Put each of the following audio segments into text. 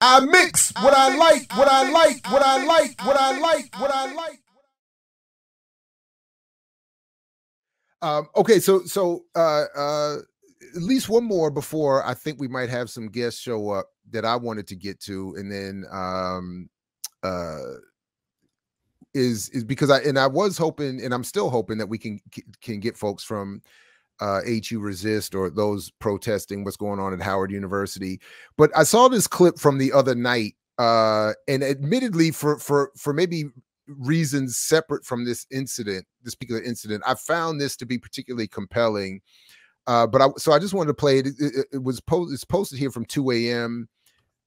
I mix what I like, what I like, what I like, what I like, what I like. Um, okay, so so uh, uh, at least one more before I think we might have some guests show up that I wanted to get to, and then um, uh, is is because I and I was hoping, and I'm still hoping that we can can get folks from uh, HU Resist or those protesting what's going on at Howard University. But I saw this clip from the other night, uh, and admittedly, for for for maybe reasons separate from this incident, this particular incident, I found this to be particularly compelling. Uh, but I so I just wanted to play it. It, it, it was. It's posted here from 2 a.m.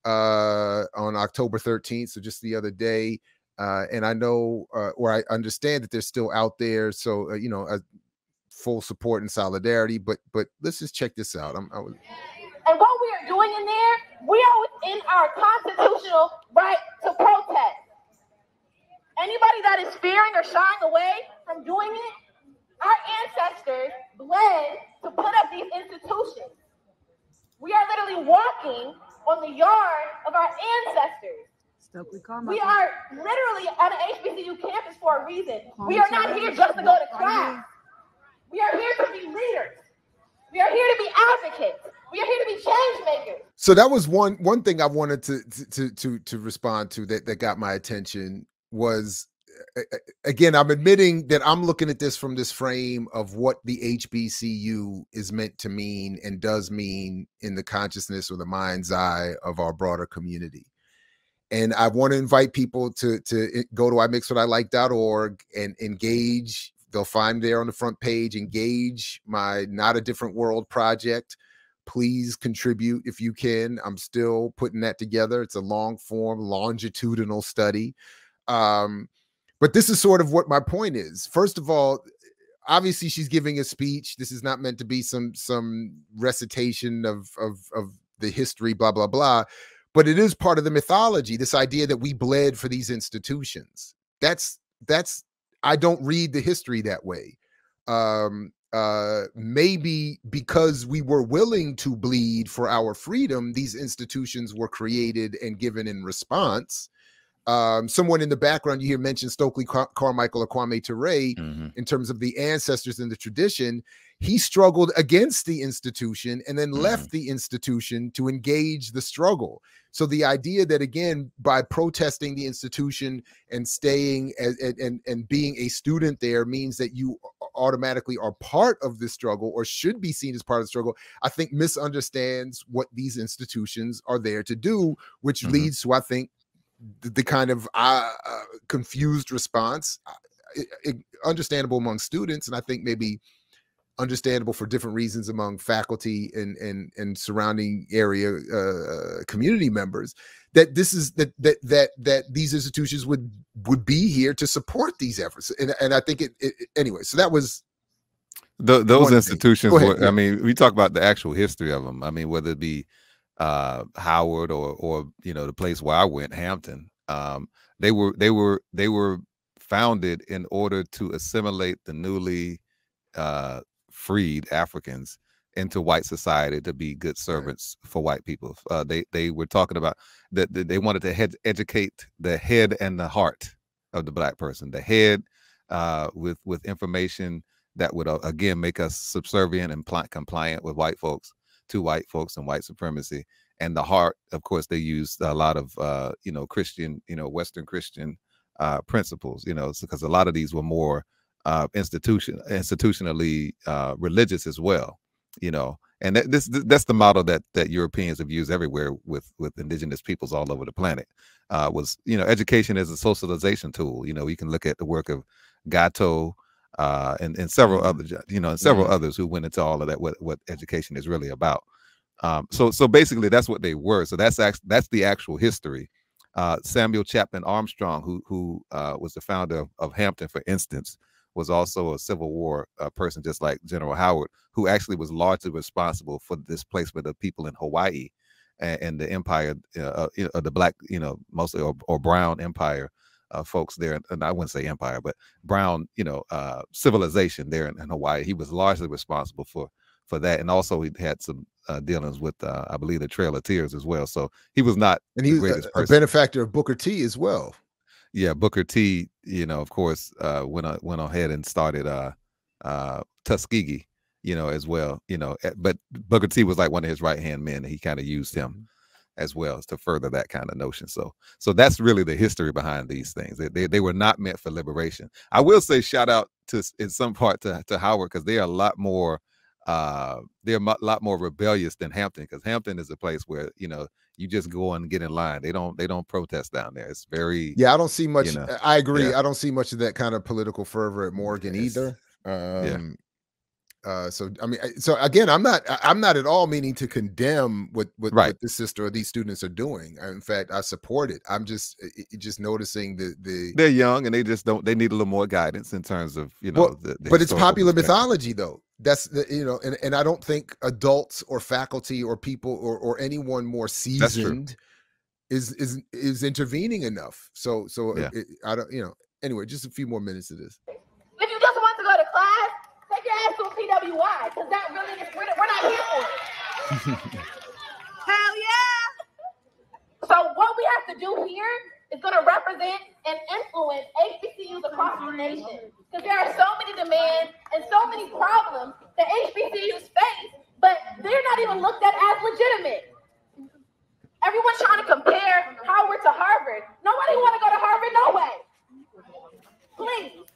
Uh, on October 13th, so just the other day. Uh, and I know, uh, or I understand that they're still out there. So uh, you know, uh, full support and solidarity. But but let's just check this out. I'm, I was... And what we are doing in there, we are within our constitutional right to protest. Anybody that is fearing or shying away from doing it, our ancestors bled to put up these institutions. We are literally walking on the yard of our ancestors. We are literally on an HBCU campus for a reason. We are not here just to go to class. We are here to be leaders. We are here to be advocates. We are here to be change makers. So that was one one thing I wanted to to to to respond to that that got my attention was again I'm admitting that I'm looking at this from this frame of what the HBCU is meant to mean and does mean in the consciousness or the mind's eye of our broader community. And I want to invite people to to eh, go to imixwhatilike.org and engage They'll find there on the front page, engage my Not a Different World project. Please contribute if you can. I'm still putting that together. It's a long form, longitudinal study. Um, but this is sort of what my point is. First of all, obviously she's giving a speech. This is not meant to be some some recitation of of of the history, blah blah blah. But it is part of the mythology. This idea that we bled for these institutions. That's that's I don't read the history that way. Um, uh, maybe because we were willing to bleed for our freedom, these institutions were created and given in response. Um, someone in the background you hear mention Stokely Car- Carmichael or Kwame Ture mm-hmm. in terms of the ancestors and the tradition he struggled against the institution and then mm-hmm. left the institution to engage the struggle. So the idea that again, by protesting the institution and staying and and, and being a student there means that you automatically are part of the struggle or should be seen as part of the struggle, I think misunderstands what these institutions are there to do, which mm-hmm. leads to I think the, the kind of uh, uh, confused response, uh, understandable among students, and I think maybe understandable for different reasons among faculty and and and surrounding area uh, community members that this is that that that that these institutions would would be here to support these efforts. And and I think it, it anyway so that was the, those institutions were. I mean we talk about the actual history of them I mean whether it be uh, Howard or or you know the place where I went Hampton um, they were they were they were founded in order to assimilate the newly uh, freed Africans into white society to be good servants right. for white people. Uh, they they were talking about that they wanted to head, educate the head and the heart of the black person. The head uh, with with information that would uh, again make us subservient and pl- compliant with white folks to white folks and white supremacy. And the heart, of course, they used a lot of uh, you know Christian, you know Western Christian uh, principles. You know, because a lot of these were more uh, institution institutionally uh, religious as well. You know, and that, this that's the model that that Europeans have used everywhere with with indigenous peoples all over the planet. Uh, was you know education as a socialization tool. You know, you can look at the work of Gatto uh, and and several mm-hmm. other you know and several mm-hmm. others who went into all of that what what education is really about. Um, so so basically that's what they were. So that's actually that's the actual history. Uh, Samuel Chapman Armstrong, who who uh, was the founder of, of Hampton, for instance, was also a Civil War uh, person, just like General Howard, who actually was largely responsible for the displacement of people in Hawaii and, and the empire, uh, uh the black, you know, mostly or, or brown empire uh, folks there. And I wouldn't say empire, but brown, you know, uh, civilization there in, in, Hawaii. He was largely responsible for for that, and also he had some uh, dealings with, uh, I believe, the Trail of Tears as well. So he was not and he's a, a, benefactor of Booker T as well. Yeah, Booker T. You know, of course, uh, went on, went ahead and started uh, uh, Tuskegee. You know, as well. You know, eh, but Booker T was like one of his right hand men. and He kind of used him mm-hmm. as well as to further that kind of notion. So, so that's really the history behind these things. They, they, they were not meant for liberation. I will say shout out to in some part to, to Howard because they are a lot more uh, they're a lot more rebellious than Hampton because Hampton is a place where you know you just go and get in line. They don't they don't protest down there. It's very yeah. I don't see much. You know, I agree. Yeah. I don't see much of that kind of political fervor at Morgan it's, either. Um, yeah. Uh, so I mean, so again, I'm not, I'm not at all meaning to condemn what what, right. what this sister or these students are doing. In fact, I support it. I'm just just noticing the the they're young and they just don't. They need a little more guidance in terms of you know. Well, the, the but it's popular mythology though. That's the you know, and and I don't think adults or faculty or people or or anyone more seasoned is is is intervening enough. So so yeah. it, I don't you know. Anyway, just a few more minutes of this. If you just want to go to class Take your ass to a PWI, because that really is, we're, we're not here for it. Hell yeah! So what we have to do here is going to represent and influence HBCUs across the nation. Because there are so many demands and so many problems that HBCUs face, but they're not even looked at as legitimate. Everyone's trying to compare Howard to Harvard. Nobody want to go to Harvard, no way. Please.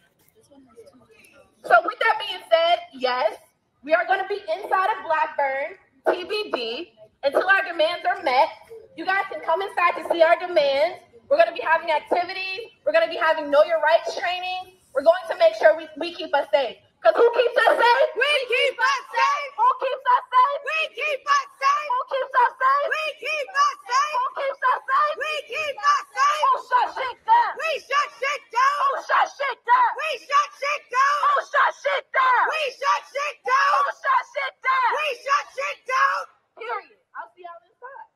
So with that being said, yes, we are going to be inside of Blackburn, TBD, until our demands are met. You guys can come inside to see our demands. We're going to be having activities. We're going to be having know your rights training. We're going to make sure we, we keep us safe. Because who keeps us safe? We keep us safe. Who keeps us safe? We keep us safe. Who keeps us safe? We keep us safe. Who keeps us safe? We keep us safe. Who shut shit down? We shut shit down. Who shut shit down? We shut shit down. Who shut shit down? We shut shit down. Who shut shit down? We shut shit down. Period. I'll see y'all inside.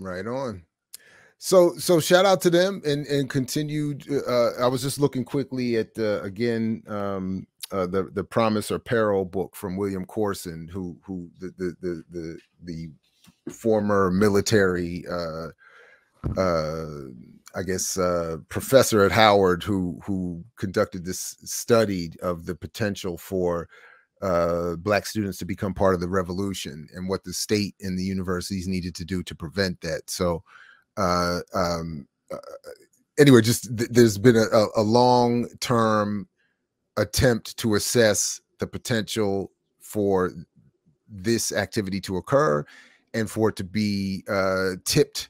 Right on. So so shout out to them and and continued. Uh, I was just looking quickly at again um, uh, the the Promise or Peril book from William Corson, who who the the the the, the former military. Uh, uh, I guess uh, professor at Howard who who conducted this study of the potential for uh, black students to become part of the revolution and what the state and the universities needed to do to prevent that. So uh, um, uh, anyway, just th- there's been a, a long term attempt to assess the potential for this activity to occur and for it to be uh, tipped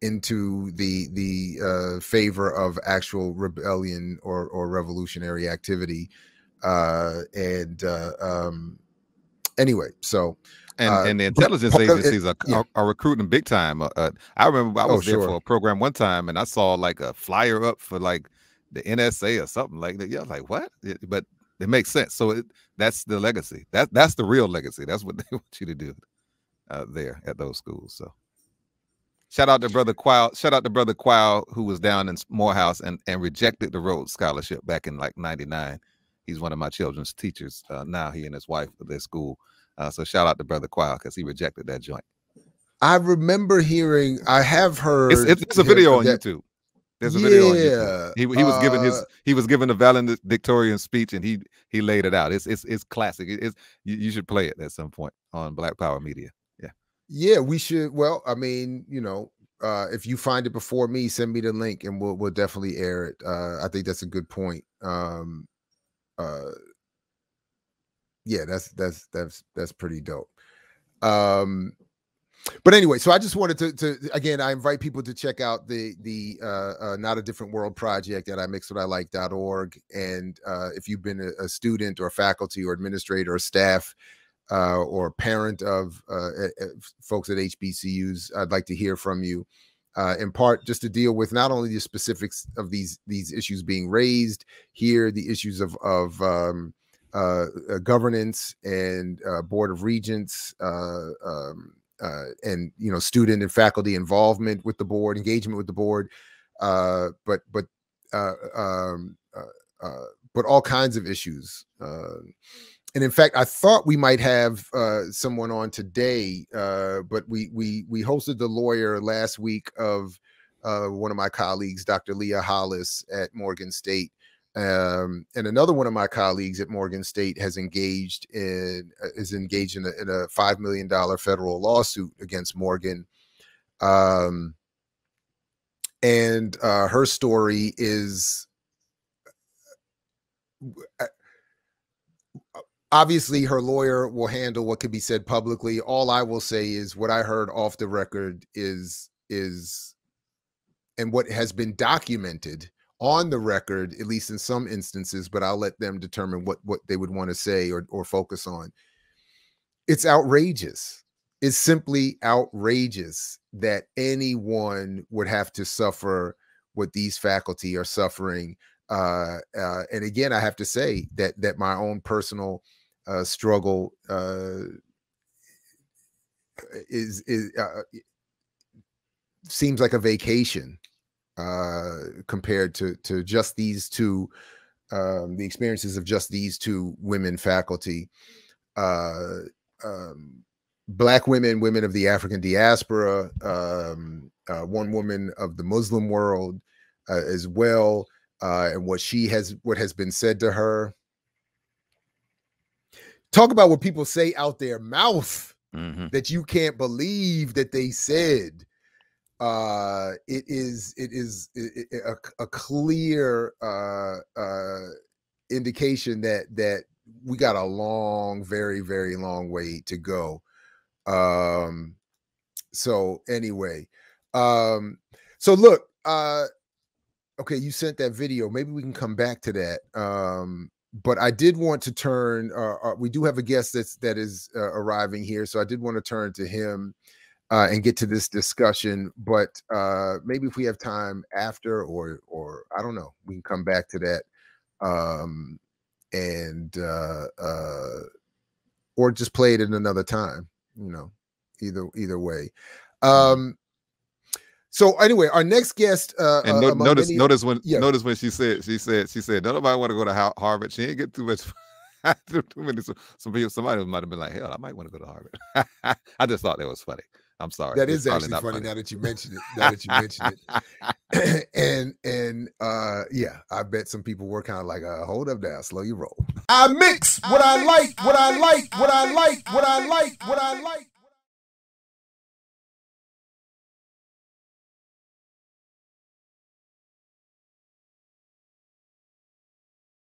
into the the uh, favor of actual rebellion or or revolutionary activity uh, and uh, um, anyway so and uh, and the intelligence agencies it, are, yeah. are, are, recruiting big time. Uh, uh I remember I oh, was oh, there sure. for a program one time, and I saw like a flyer up for like the NSA or something like that. Yeah, like what? But it makes sense. So it, that's the legacy. That that's the real legacy. That's what they want you to do uh, there at those schools. So shout out to brother Quile. Shout out to brother Quile who was down in Morehouse and and rejected the Rhodes Scholarship back in like '99. He's one of my children's teachers uh, now. He and his wife at their school uh, so shout out to Brother Quile because he rejected that joint. I remember hearing. I have heard. It's, it's a video on that, YouTube. There's a video yeah, on YouTube. He, he was uh, giving his he was giving a valedictorian speech and he he laid it out. It's it's it's classic. It's you, you should play it at some point on Black Power Media. Yeah. Yeah, we should. Well, I mean, you know, uh, if you find it before me, send me the link and we'll we'll definitely air it. Uh, I think that's a good point. Um, uh, yeah, that's that's that's that's pretty dope. Um, but anyway, so I just wanted to, to again, I invite people to check out the the uh, uh, not a different world project at I mix what I like.org. And uh, if you've been a, a, student or faculty or administrator or staff uh, or parent of uh, folks at HBCUs, I'd like to hear from you. Uh, in part, just to deal with not only the specifics of these these issues being raised here, the issues of of um, uh, uh, governance and uh, board of regents uh, um, and you know student and faculty involvement with the board engagement with the board but but um, but all kinds of issues and in fact, I thought we might have someone on today, but we we we hosted the lawyer last week of uh, one of my colleagues, Dr. Leah Hollis at Morgan State, um, and another one of my colleagues at Morgan State has engaged in uh, is engaged in a, in a five million dollar federal lawsuit against Morgan. Um, and uh, her story is uh, obviously her lawyer will handle what could be said publicly all i will say is what i heard off the record is is and what has been documented on the record at least in some instances but i'll let them determine what what they would want to say or or focus on. It's outrageous. It's simply outrageous that anyone would have to suffer what these faculty are suffering uh, uh, and again i have to say that that my own personal uh, struggle uh, is is uh, seems like a vacation uh, compared to to just these two um, the experiences of just these two women faculty uh, um, black women women of the african diaspora um, uh, one woman of the muslim world uh, as well uh, and what she has what has been said to her talk about what people say out their mouth mm-hmm. that you can't believe that they said uh it is it is a, a clear uh uh indication that that we got a long very very long way to go um so anyway um so look uh okay you sent that video maybe we can come back to that um but I did want to turn. Uh, uh, we do have a guest that's that is uh, arriving here, so I did want to turn to him uh, and get to this discussion. But uh, maybe if we have time after, or or I don't know, we can come back to that, um, and uh, or just play it in another time. You know, either either way. Mm-hmm. Um, so anyway, our next guest. Uh, and no, uh, notice, many, notice when, yeah. notice when she said, she said, she said, nobody want to go to Harvard. She ain't get too much. too many. Some people, somebody might have been like, hell, I might want to go to Harvard. I just thought that was funny. I'm sorry. That it's is actually funny, funny, now that you mentioned it. Now that you mentioned it, and and uh yeah, I bet some people were kind of like, uh, hold up now, slow your roll. I mix what I, I mix, like, what I, I like, what I like, what I like, what I like.